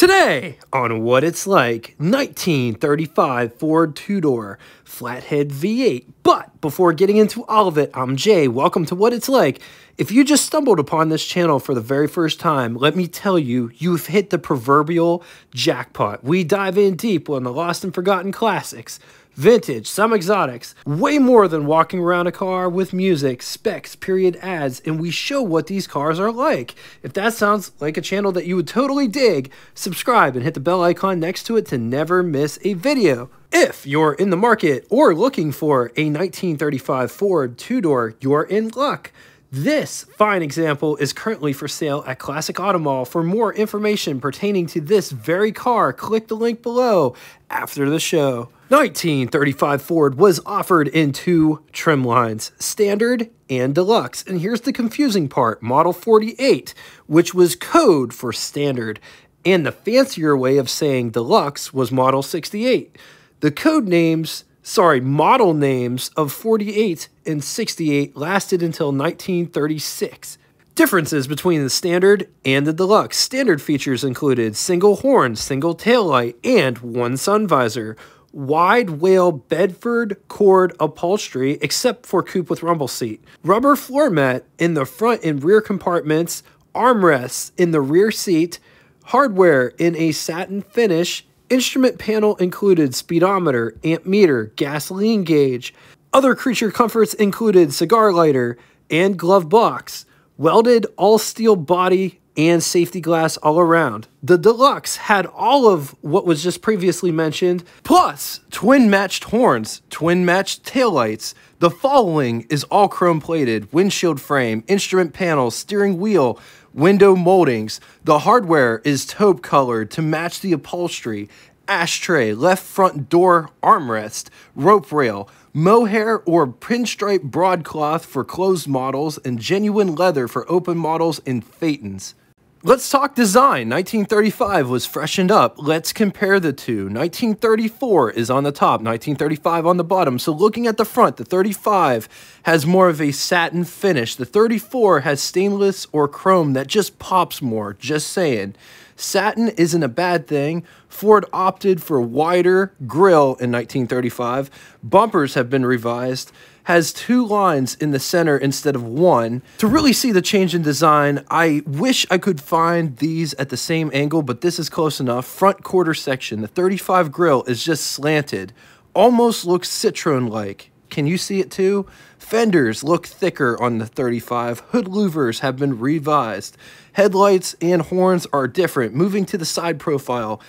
Today on What It's Like, 1935 Ford two-door flathead V8. But before getting into all of it, I'm Jay. Welcome to What It's Like. If you just stumbled upon this channel for the very first time, let me tell you, you've hit the proverbial jackpot. We dive in deep on the lost and forgotten classics vintage, some exotics, way more than walking around a car with music, specs, period ads, and we show what these cars are like. If that sounds like a channel that you would totally dig, subscribe and hit the bell icon next to it to never miss a video. If you're in the market or looking for a 1935 Ford two-door, you're in luck. This fine example is currently for sale at Classic Auto Mall. For more information pertaining to this very car, click the link below after the show. 1935 Ford was offered in two trim lines, Standard and Deluxe. And here's the confusing part, Model 48, which was code for Standard. And the fancier way of saying Deluxe was Model 68. The code names sorry, model names of 48 and 68 lasted until 1936. Differences between the standard and the deluxe. Standard features included single horn, single taillight, and one sun visor. Wide wale Bedford cord upholstery, except for coupe with rumble seat. Rubber floor mat in the front and rear compartments. Armrests in the rear seat. Hardware in a satin finish Instrument panel included speedometer, amp meter, gasoline gauge. Other creature comforts included cigar lighter and glove box, welded all steel body and safety glass all around. The Deluxe had all of what was just previously mentioned, plus twin matched horns, twin matched taillights. The following is all chrome plated, windshield frame, instrument panel, steering wheel, window moldings. The hardware is taupe colored to match the upholstery. Ashtray, left front door armrest, rope rail, mohair or pinstripe broadcloth for closed models, and genuine leather for open models and Phaetons. Let's talk design. 1935 was freshened up. Let's compare the two. 1934 is on the top, 1935 on the bottom. So looking at the front, the 35 has more of a satin finish. The 34 has stainless or chrome that just pops more, just saying. Satin isn't a bad thing. Ford opted for wider grille in 1935. Bumpers have been revised has two lines in the center instead of one. To really see the change in design, I wish I could find these at the same angle, but this is close enough. Front quarter section, the 35 grill is just slanted, almost looks Citroen-like. Can you see it too? Fenders look thicker on the 35. Hood louvers have been revised. Headlights and horns are different, moving to the side profile.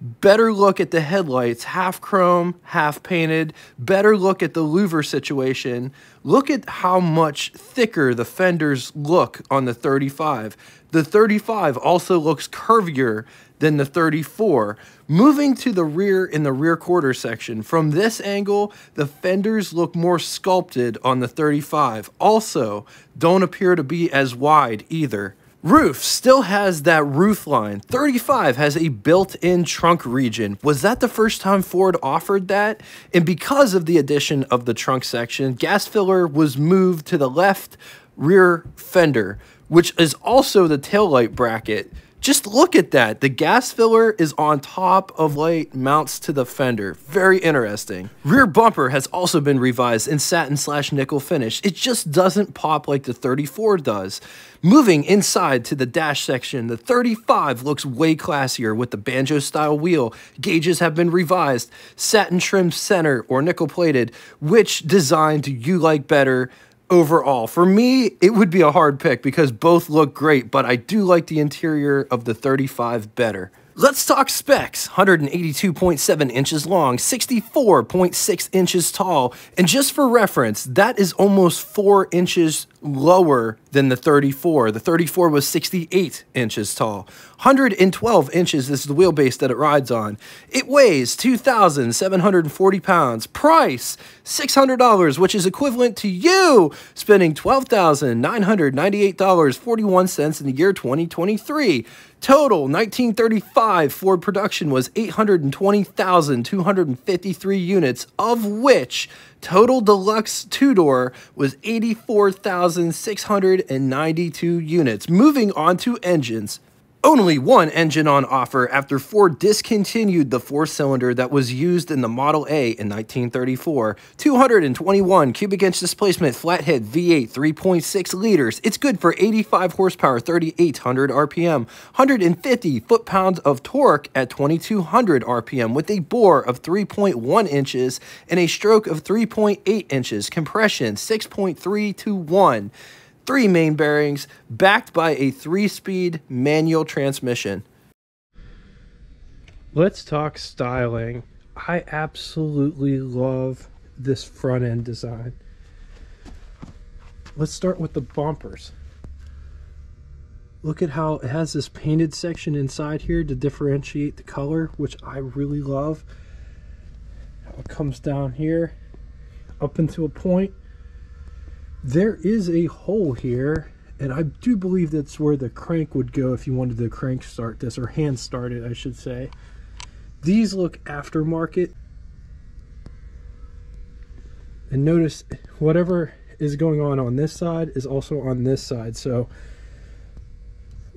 Better look at the headlights, half chrome, half painted. Better look at the louver situation. Look at how much thicker the fenders look on the 35. The 35 also looks curvier than the 34. Moving to the rear in the rear quarter section, from this angle, the fenders look more sculpted on the 35. Also, don't appear to be as wide either. Roof still has that roof line. 35 has a built-in trunk region. Was that the first time Ford offered that? And because of the addition of the trunk section, gas filler was moved to the left rear fender, which is also the taillight bracket. Just look at that. The gas filler is on top of light mounts to the fender. Very interesting. Rear bumper has also been revised in satin slash nickel finish. It just doesn't pop like the 34 does. Moving inside to the dash section, the 35 looks way classier with the banjo style wheel. Gauges have been revised. Satin trim center or nickel plated. Which design do you like better? Overall. For me, it would be a hard pick because both look great, but I do like the interior of the 35 better. Let's talk specs. 182.7 inches long, 64.6 inches tall, and just for reference, that is almost 4 inches lower than the 34. The 34 was 68 inches tall. 112 inches is the wheelbase that it rides on. It weighs 2,740 pounds. Price $600, which is equivalent to you spending $12,998.41 in the year 2023. Total 1935 Ford production was 820,253 units, of which total deluxe two door was 84,692 units. Moving on to engines. Only one engine on offer after Ford discontinued the four cylinder that was used in the Model A in 1934. 221 cubic inch displacement flathead V8 3.6 liters. It's good for 85 horsepower, 3,800 RPM, 150 foot pounds of torque at 2,200 RPM with a bore of 3.1 inches and a stroke of 3.8 inches. Compression 6.3 to 1 three main bearings, backed by a three-speed manual transmission. Let's talk styling. I absolutely love this front end design. Let's start with the bumpers. Look at how it has this painted section inside here to differentiate the color, which I really love. How it comes down here, up into a point, there is a hole here and I do believe that's where the crank would go if you wanted to crank start this or hand start it I should say. These look aftermarket. And notice whatever is going on on this side is also on this side. So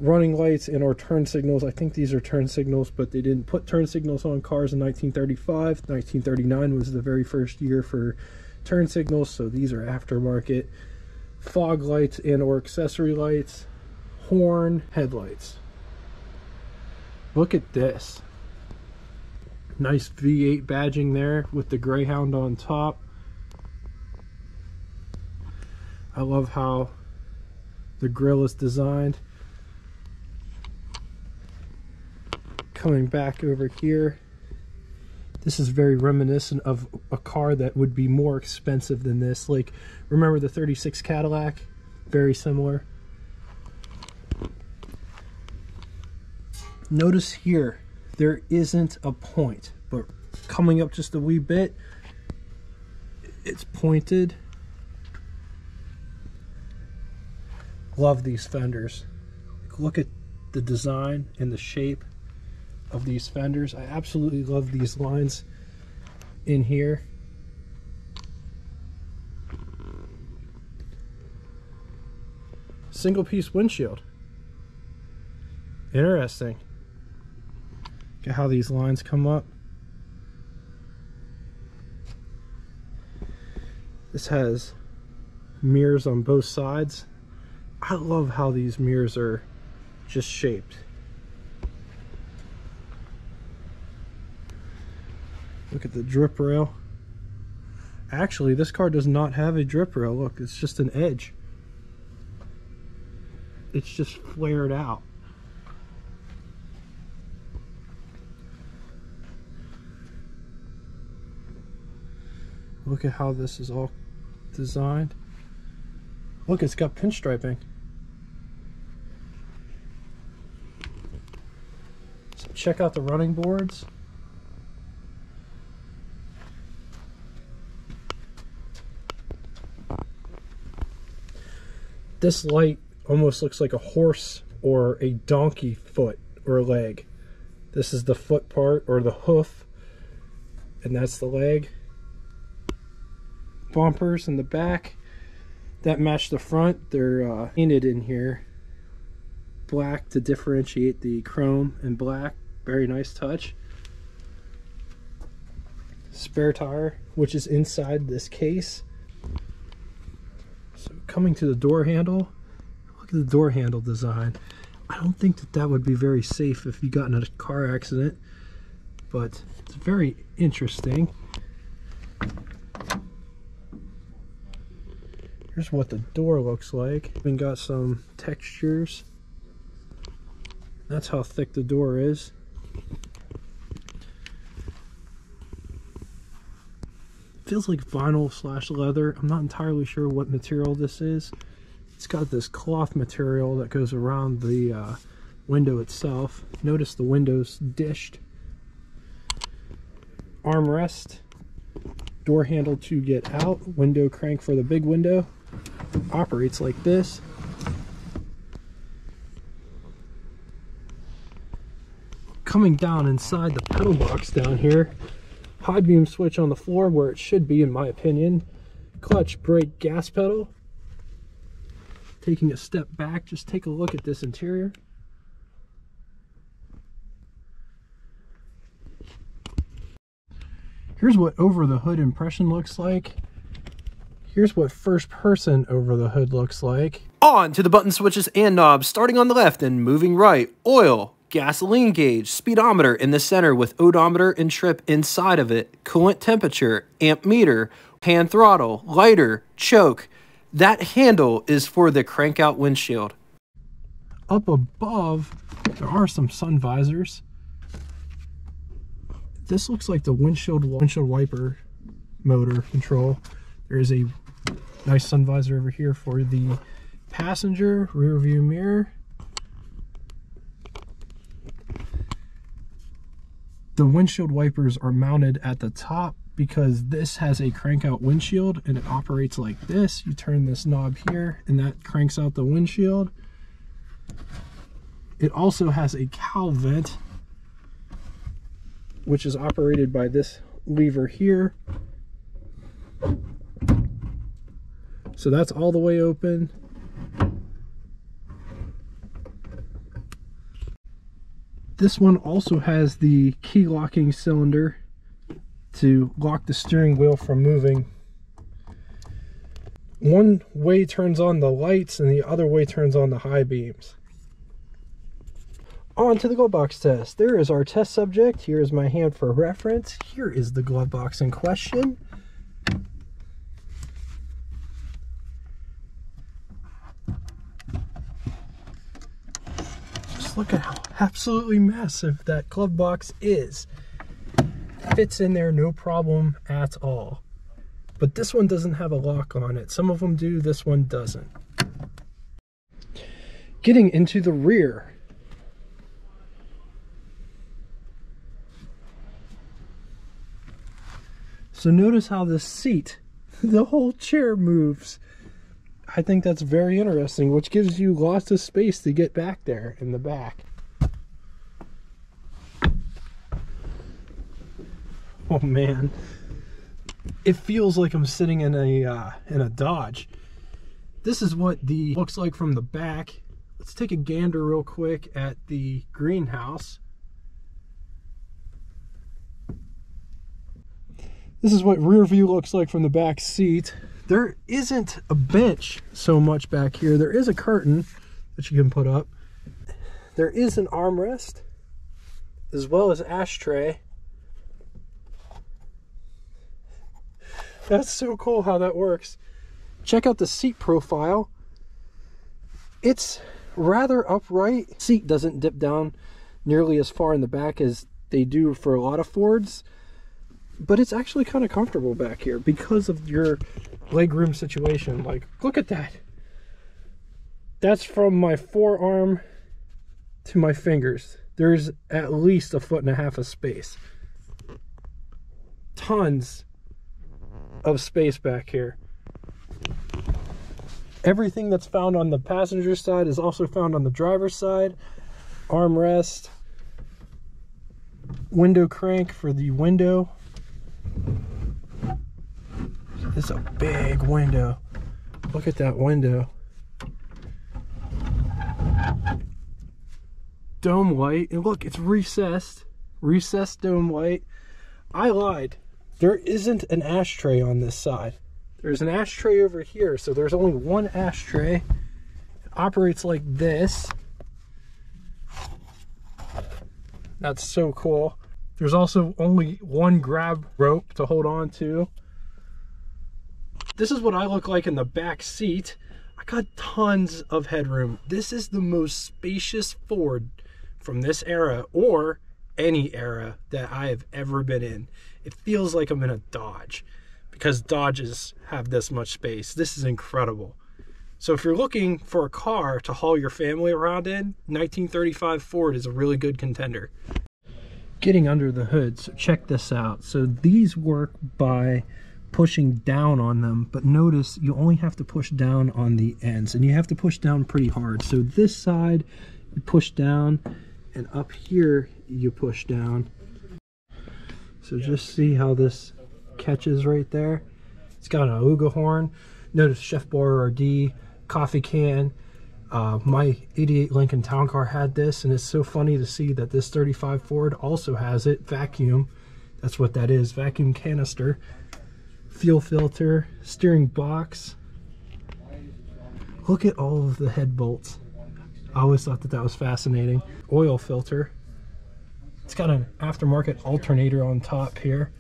running lights and or turn signals I think these are turn signals but they didn't put turn signals on cars in 1935 1939 was the very first year for turn signals so these are aftermarket fog lights and or accessory lights horn headlights. Look at this. Nice v8 badging there with the greyhound on top. I love how the grill is designed. Coming back over here this is very reminiscent of a car that would be more expensive than this. Like, remember the 36 Cadillac? Very similar. Notice here, there isn't a point, but coming up just a wee bit, it's pointed. Love these fenders. Look at the design and the shape of these fenders. I absolutely love these lines in here. Single piece windshield. Interesting. Look at how these lines come up. This has mirrors on both sides. I love how these mirrors are just shaped. Look at the drip rail. Actually, this car does not have a drip rail. Look, it's just an edge. It's just flared out. Look at how this is all designed. Look, it's got pinstriping. So check out the running boards. This light almost looks like a horse or a donkey foot or leg. This is the foot part or the hoof, and that's the leg. Bumpers in the back that match the front. They're uh, painted in here black to differentiate the chrome and black. Very nice touch. Spare tire, which is inside this case. Coming to the door handle, look at the door handle design. I don't think that that would be very safe if you got in a car accident, but it's very interesting. Here's what the door looks like. Even got some textures. That's how thick the door is. Feels like vinyl slash leather. I'm not entirely sure what material this is. It's got this cloth material that goes around the uh, window itself. Notice the window's dished. Armrest. Door handle to get out. Window crank for the big window. Operates like this. Coming down inside the pedal box down here, high beam switch on the floor where it should be in my opinion. Clutch brake gas pedal. Taking a step back just take a look at this interior. Here's what over the hood impression looks like. Here's what first person over the hood looks like. On to the button switches and knobs starting on the left and moving right. Oil gasoline gauge, speedometer in the center with odometer and trip inside of it, coolant temperature, amp meter, hand throttle, lighter, choke. That handle is for the crank out windshield. Up above, there are some sun visors. This looks like the windshield windshield wiper motor control. There is a nice sun visor over here for the passenger rear view mirror. The windshield wipers are mounted at the top because this has a crank out windshield and it operates like this. You turn this knob here and that cranks out the windshield. It also has a cowl vent which is operated by this lever here. So that's all the way open. This one also has the key locking cylinder to lock the steering wheel from moving. One way turns on the lights and the other way turns on the high beams. On to the glove box test. There is our test subject. Here is my hand for reference. Here is the glove box in question. Just look at how absolutely massive that glove box is. Fits in there no problem at all. But this one doesn't have a lock on it. Some of them do, this one doesn't. Getting into the rear. So notice how the seat, the whole chair moves. I think that's very interesting, which gives you lots of space to get back there in the back. Oh man, it feels like I'm sitting in a uh, in a Dodge. This is what the looks like from the back. Let's take a gander real quick at the greenhouse. This is what rear view looks like from the back seat. There isn't a bench so much back here. There is a curtain that you can put up. There is an armrest as well as ashtray. That's so cool how that works. Check out the seat profile. It's rather upright. Seat doesn't dip down nearly as far in the back as they do for a lot of Fords but it's actually kind of comfortable back here because of your legroom situation. Like, look at that. That's from my forearm to my fingers. There's at least a foot and a half of space. Tons of space back here. Everything that's found on the passenger side is also found on the driver's side. Armrest, window crank for the window this is a big window. Look at that window. Dome light. And look, it's recessed. Recessed dome light. I lied. There isn't an ashtray on this side. There's an ashtray over here. So there's only one ashtray. It operates like this. That's so cool. There's also only one grab rope to hold on to. This is what I look like in the back seat. I got tons of headroom. This is the most spacious Ford from this era or any era that I have ever been in. It feels like I'm in a Dodge because Dodges have this much space. This is incredible. So if you're looking for a car to haul your family around in, 1935 Ford is a really good contender getting under the hood. So check this out. So these work by pushing down on them, but notice you only have to push down on the ends and you have to push down pretty hard. So this side you push down and up here you push down. So just see how this catches right there. It's got an Auga horn. Notice Chef Boyardee coffee can uh, my 88 Lincoln Town Car had this, and it's so funny to see that this 35 Ford also has it, vacuum. That's what that is. Vacuum canister, fuel filter, steering box. Look at all of the head bolts. I always thought that that was fascinating. Oil filter. It's got an aftermarket alternator on top here.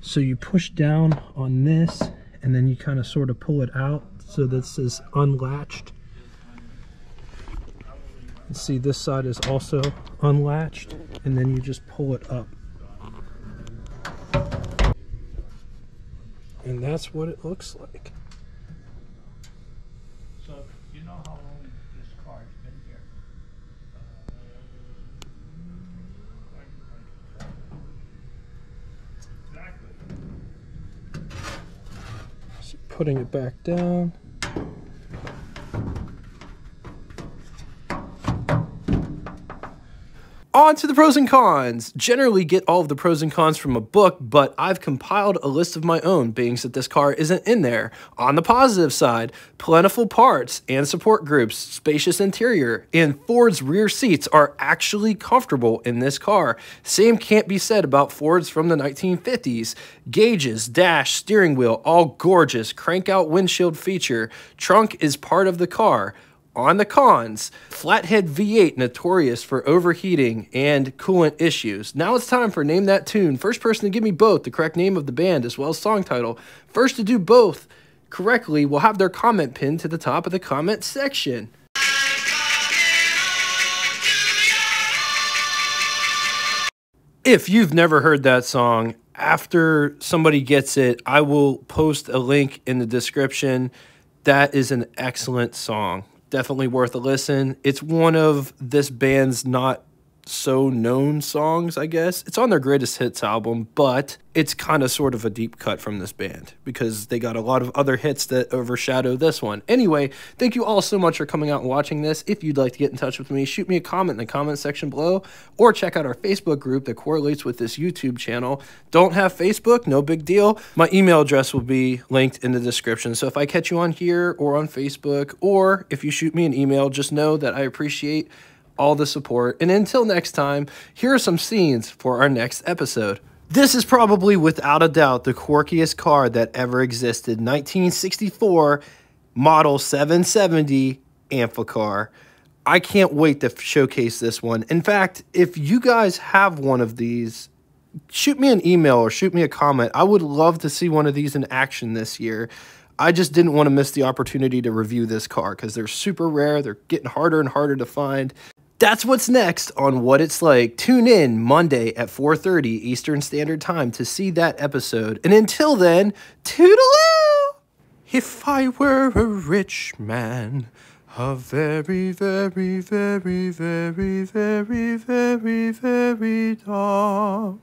So you push down on this and then you kind of sort of pull it out so this is unlatched. See this side is also unlatched and then you just pull it up. And that's what it looks like. So, you know how long this car's been here? Exactly. So putting it back down. On to the pros and cons. Generally get all of the pros and cons from a book, but I've compiled a list of my own, being that this car isn't in there. On the positive side, plentiful parts and support groups, spacious interior, and Ford's rear seats are actually comfortable in this car. Same can't be said about Fords from the 1950s. Gauges, dash, steering wheel, all gorgeous. Crank out windshield feature. Trunk is part of the car. On the cons, flathead V8 notorious for overheating and coolant issues. Now it's time for Name That Tune. First person to give me both the correct name of the band as well as song title. First to do both correctly will have their comment pinned to the top of the comment section. If you've never heard that song, after somebody gets it, I will post a link in the description. That is an excellent song definitely worth a listen. It's one of this band's not so known songs, I guess. It's on their greatest hits album, but it's kind of sort of a deep cut from this band because they got a lot of other hits that overshadow this one. Anyway, thank you all so much for coming out and watching this. If you'd like to get in touch with me, shoot me a comment in the comment section below or check out our Facebook group that correlates with this YouTube channel. Don't have Facebook? No big deal. My email address will be linked in the description. So if I catch you on here or on Facebook, or if you shoot me an email, just know that I appreciate all the support. And until next time, here are some scenes for our next episode. This is probably without a doubt the quirkiest car that ever existed 1964 Model 770 Amphicar. I can't wait to showcase this one. In fact, if you guys have one of these, shoot me an email or shoot me a comment. I would love to see one of these in action this year. I just didn't want to miss the opportunity to review this car because they're super rare. They're getting harder and harder to find. That's what's next on What It's Like. Tune in Monday at 4:30 Eastern Standard Time to see that episode. And until then, toodaloo! If I were a rich man, a very, very, very, very, very, very, very, very dog.